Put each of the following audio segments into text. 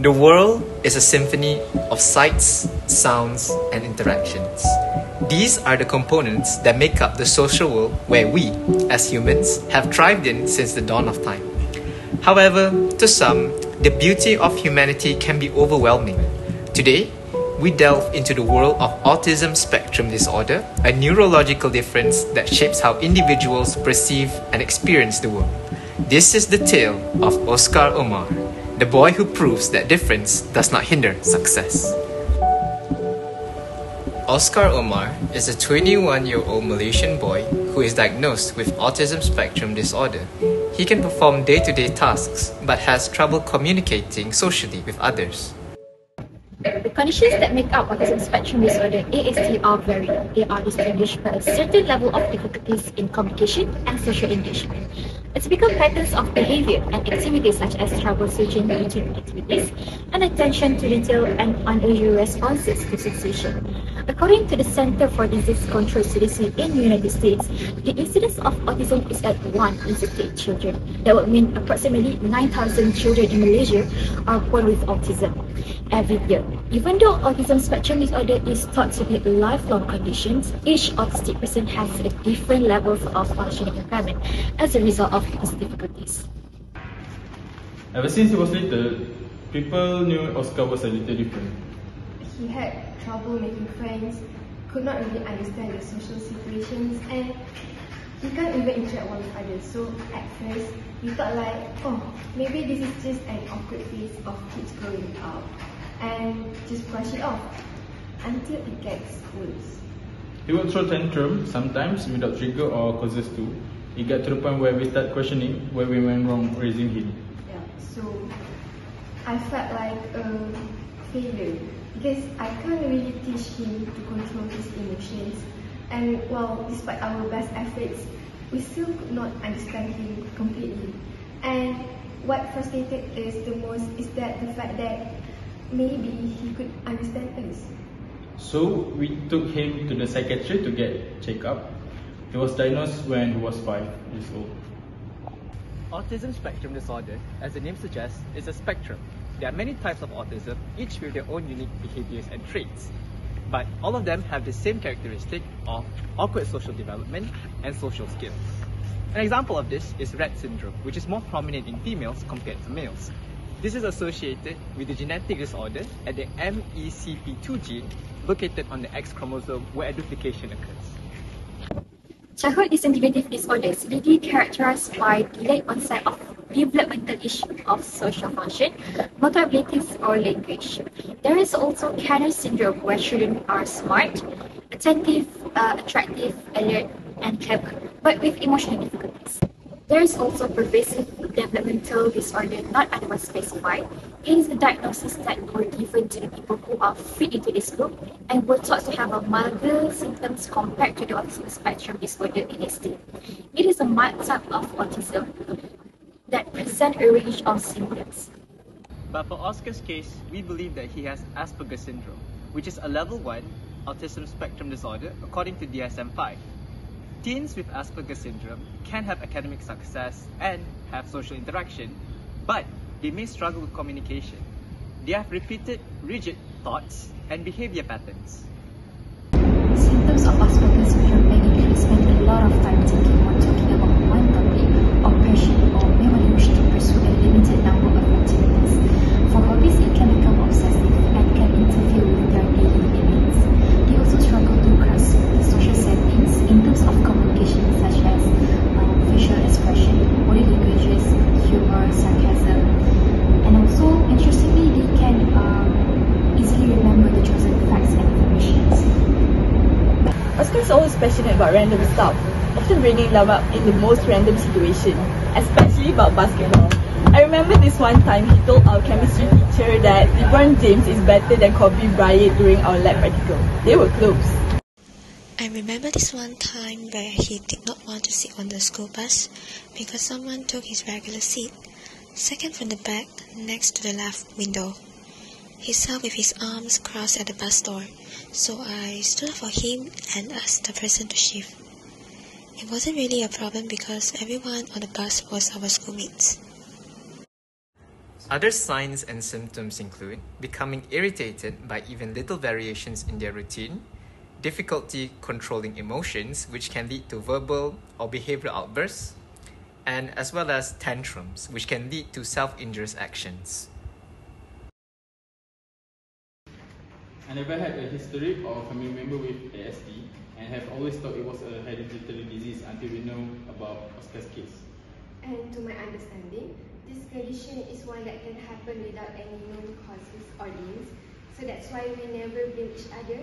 The world is a symphony of sights, sounds, and interactions. These are the components that make up the social world where we, as humans, have thrived in since the dawn of time. However, to some, the beauty of humanity can be overwhelming. Today, we delve into the world of autism spectrum disorder, a neurological difference that shapes how individuals perceive and experience the world. This is the tale of Oscar Omar, the boy who proves that difference does not hinder success. Oscar Omar is a 21 year old Malaysian boy who is diagnosed with autism spectrum disorder. He can perform day to day tasks but has trouble communicating socially with others. The conditions that make up autism spectrum disorder ASD are varied. They are distinguished by a certain level of difficulties in communication and social engagement. A typical patterns of behavior and activities such as trouble switching between activities and attention to detail and unusual responses to sensation. According to the Center for Disease Control CDC in the United States, the incidence of autism is at 1 in 68 children. That would mean approximately 9,000 children in Malaysia are born with autism every year. Even though autism spectrum disorder is thought to be a lifelong condition, each autistic person has a different levels of functioning impairment as a result of his difficulties. Ever since he was little, people knew Oscar was a little different. He had trouble making friends, could not really understand the social situations, and he can't even interact with others. So at first, we thought like, oh, maybe this is just an awkward phase of kids growing up, and just brush it off until it gets worse. He would throw tantrum sometimes without trigger or causes to. It got to the point where we start questioning where we went wrong raising him. Yeah, so I felt like a failure because I can't really teach him to control his emotions. And well, despite our best efforts, we still could not understand him completely. And what frustrated us the most is that the fact that maybe he could understand us. So we took him to the psychiatrist to get checked up. He was diagnosed when he was 5 years old. Autism spectrum disorder, as the name suggests, is a spectrum. There are many types of autism, each with their own unique behaviors and traits. But all of them have the same characteristic of awkward social development and social skills. An example of this is Rett syndrome, which is more prominent in females compared to males. This is associated with the genetic disorder at the MECP2 gene located on the X chromosome where duplication occurs. Childhood disintegrative disorders CDD characterized by delayed onset of developmental issue of social function, motor abilities or language. There is also Kanner syndrome where children are smart, attentive, uh, attractive, alert, and clever, but with emotional difficulties. There is also pervasive developmental disorder not otherwise specified. It is the diagnosis that were given to the people who are fit into this group and were thought to have a milder symptoms compared to the autism spectrum disorder ASD. It is a mild type of autism that present a range of symptoms. But for Oscar's case, we believe that he has Asperger's syndrome, which is a level 1 autism spectrum disorder according to DSM-5. Teens with Asperger's syndrome can have academic success and have social interaction, but they may struggle with communication. They have repeated rigid thoughts and behavior patterns. Symptoms of Asperger's syndrome may usually spend a lot of time thinking Always passionate about random stuff, often bringing love up in the most random situation, especially about basketball. I remember this one time he told our chemistry teacher that LeBron James is better than Kobe Bryant during our lab practical. They were close. I remember this one time where he did not want to sit on the school bus because someone took his regular seat, second from the back, next to the left window. He sat with his arms crossed at the bus door, so I stood up for him and asked the person to shift. It wasn't really a problem because everyone on the bus was our schoolmates. Other signs and symptoms include becoming irritated by even little variations in their routine, difficulty controlling emotions, which can lead to verbal or behavioral outbursts, and as well as tantrums, which can lead to self injurious actions. I never had a history or family member with ASD and have always thought it was a hereditary disease until we know about Oscar's case. And to my understanding, this condition is one that can happen without any known causes or links. So that's why we never blame each other,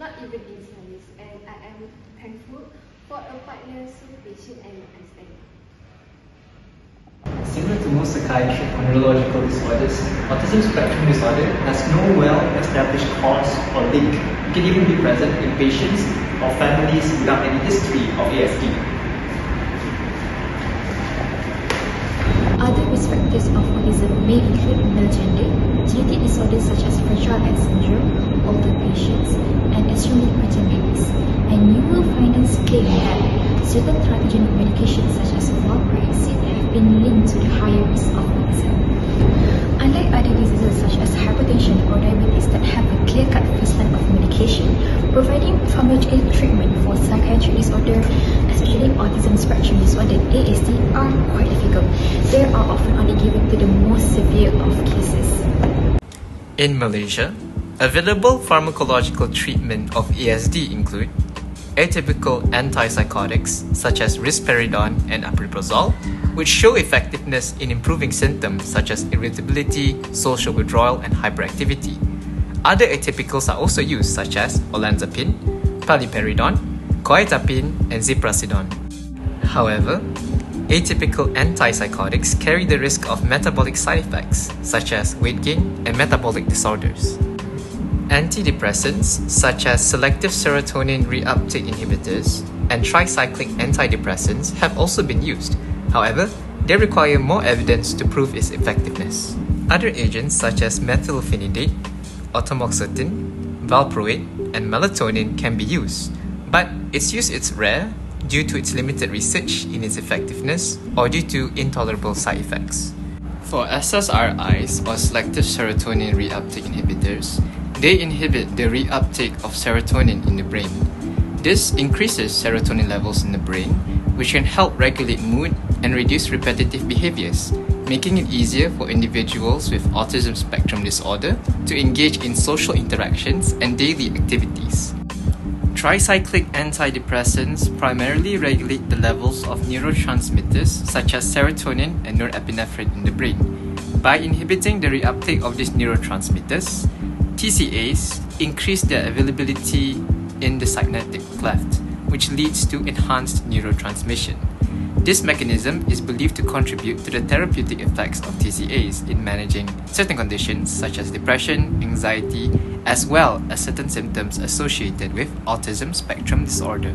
not even in studies. And I am thankful for a partner so patient and understanding. Psychiatric or neurological disorders, autism spectrum disorder has no well-established cause or link. It can even be present in patients or families without any history of ASD. Other risk factors of autism may include male gender, genetic disorders such as Fragile X syndrome, older patients, and extremely preterm babies. And new findings claim that certain teratogenic medications such as valproxine have been linked to the higher risk of autism. Unlike other diseases such as hypertension or diabetes that have a clear-cut first line of medication, providing pharmacological treatment for psychiatric disorder, especially autism spectrum disorder (ASD), are quite difficult. They are often only given to the most severe of cases. In Malaysia, available pharmacological treatment of ASD include atypical antipsychotics such as risperidone and aripiprazole, which show effectiveness in improving symptoms such as irritability, social withdrawal, and hyperactivity. Other atypicals are also used such as olanzapine, paliperidone, quetiapine, and ziprasidone. However, atypical antipsychotics carry the risk of metabolic side effects such as weight gain and metabolic disorders. Antidepressants, such as selective serotonin reuptake inhibitors and tricyclic antidepressants, have also been used. However, they require more evidence to prove its effectiveness. Other agents such as methylphenidate, atomoxetine, valproate, and melatonin can be used, but its use is rare due to its limited research in its effectiveness or due to intolerable side effects. For SSRIs or selective serotonin reuptake inhibitors, they inhibit the reuptake of serotonin in the brain. This increases serotonin levels in the brain, which can help regulate mood and reduce repetitive behaviors, making it easier for individuals with autism spectrum disorder to engage in social interactions and daily activities. Tricyclic antidepressants primarily regulate the levels of neurotransmitters such as serotonin and norepinephrine in the brain. By inhibiting the reuptake of these neurotransmitters, TCAs increase their availability in the synaptic cleft, which leads to enhanced neurotransmission. This mechanism is believed to contribute to the therapeutic effects of TCAs in managing certain conditions such as depression, anxiety, as well as certain symptoms associated with autism spectrum disorder.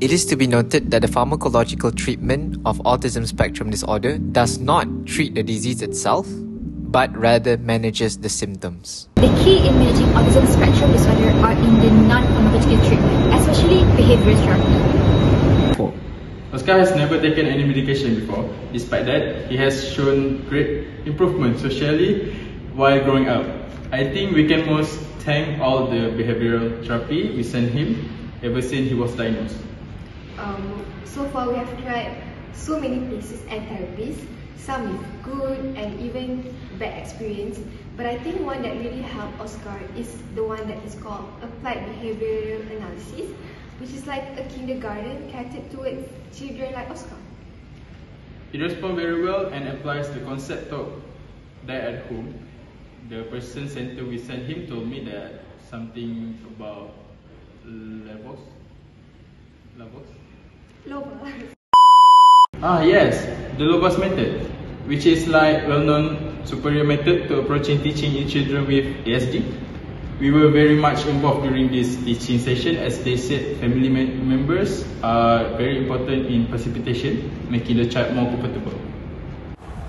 It is to be noted that the pharmacological treatment of autism spectrum disorder does not treat the disease itself, but rather manages the symptoms. The key in managing autism spectrum disorder are in the non-pharmacological treatment, especially behavioral therapy. Four. Oscar has never taken any medication before. Despite that, he has shown great improvement socially while growing up. I think we can most thank all the behavioral therapy we sent him ever since he was diagnosed. Um, so far, we have tried so many places and therapies, some with good and even bad experience. But I think one that really helped Oscar is the one that is called Applied Behavioral Analysis, which is like a kindergarten catered towards children like Oscar. He responds very well and applies the concept taught there at home. The person center we sent him told me that something about levels. Levels? Loba. Ah yes, the Lobas method, which is like well-known superior method to approaching teaching in children with ASD. We were very much involved during this teaching session as they said family members are very important in precipitation, making the child more comfortable.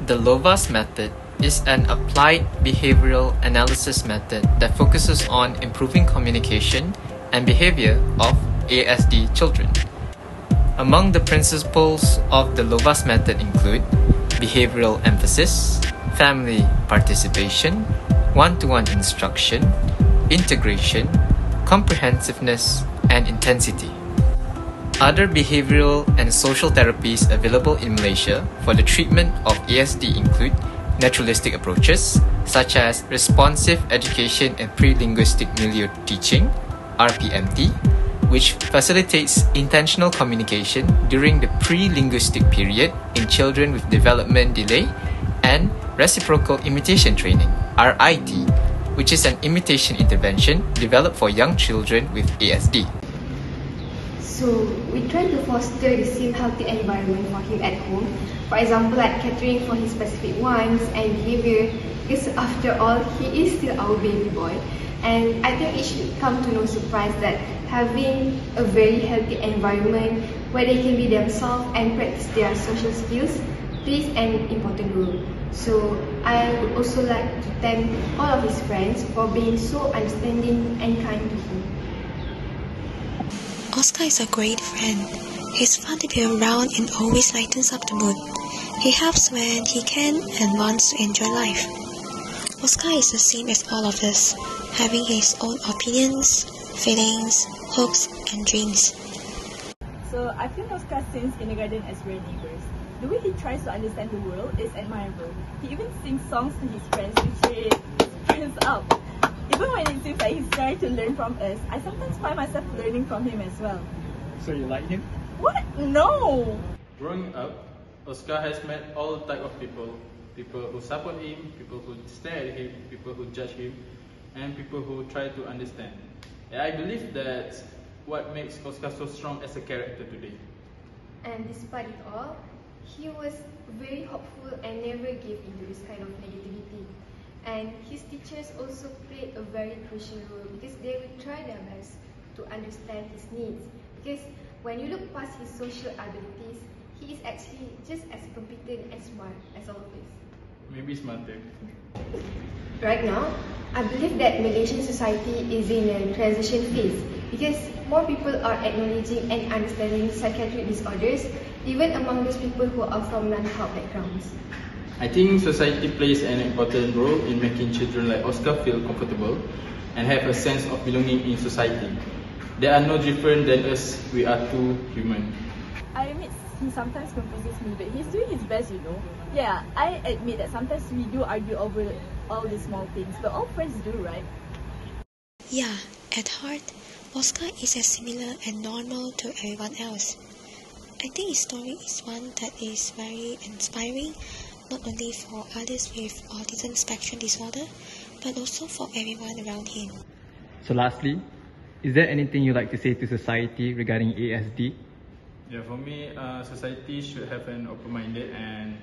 The Lovaas method is an applied behavioral analysis method that focuses on improving communication and behavior of ASD children. Among the principles of the Lovaas method include behavioral emphasis, family participation, one to one instruction, integration, comprehensiveness, and intensity. Other behavioral and social therapies available in Malaysia for the treatment of ASD include naturalistic approaches, such as responsive education and pre-linguistic milieu teaching, RPMT, which facilitates intentional communication during the pre-linguistic period in children with development delay, and reciprocal imitation training, RIT, which is an imitation intervention developed for young children with ASD. So we try to foster the same healthy environment for him at home. For example, like catering for his specific wants and behavior. Because after all, he is still our baby boy. And I think it should come to no surprise that having a very healthy environment where they can be themselves and practice their social skills plays an important role. So I would also like to thank all of his friends for being so understanding and kind to him. Oscar is a great friend. He's fun to be around and always lightens up the mood. He helps when he can and wants to enjoy life. Oscar is the same as all of us, having his own opinions, feelings, hopes, and dreams. So I've known Oscar since kindergarten as we're neighbors. The way he tries to understand the world is admirable. He even sings songs to his friends to cheer his friends up. Even when it seems like he's trying to learn from us, I sometimes find myself learning from him as well. So you like him? What? No! Growing up, Oscar has met all type of people. People who support him, people who stare at him, people who judge him, and people who try to understand. And I believe that what makes Oscar so strong as a character today. And despite it all, he was very hopeful and never gave into this kind of negativity. And his teachers also played a very crucial role because they would try their best to understand his needs. Because when you look past his social abilities, he is actually just as competent and smart as all of us. Maybe smarter. Right now, I believe that Malaysian society is in a transition phase because more people are acknowledging and understanding psychiatric disorders even among those people who are from non-health backgrounds. I think society plays an important role in making children like Oscar feel comfortable and have a sense of belonging in society. They are no different than us, we are too human. I admit he sometimes confuses me, but he's doing his best, you know. Yeah, I admit that sometimes we do argue over all these small things, but all friends do, right? Yeah, at heart, Oscar is as similar and normal to everyone else. I think his story is one that is very inspiring, not only for others with autism spectrum disorder, but also for everyone around him. So lastly, is there anything you'd like to say to society regarding ASD? Yeah, for me, uh, society should have an open-minded and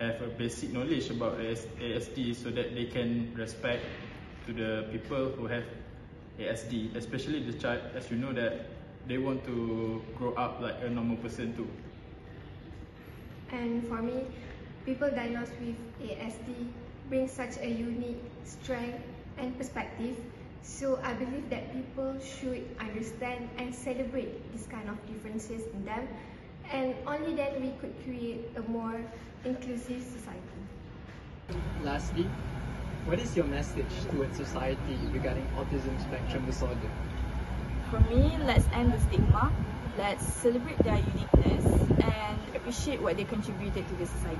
have a basic knowledge about ASD so that they can respect to the people who have ASD, especially the child, as you know that they want to grow up like a normal person too. And for me, people diagnosed with ASD bring such a unique strength and perspective. So I believe that people should understand and celebrate this kind of differences in them. And only then we could create a more inclusive society. Lastly, what is your message towards society regarding autism spectrum disorder? For me, let's end the stigma, let's celebrate their uniqueness, and appreciate what they contributed to the society.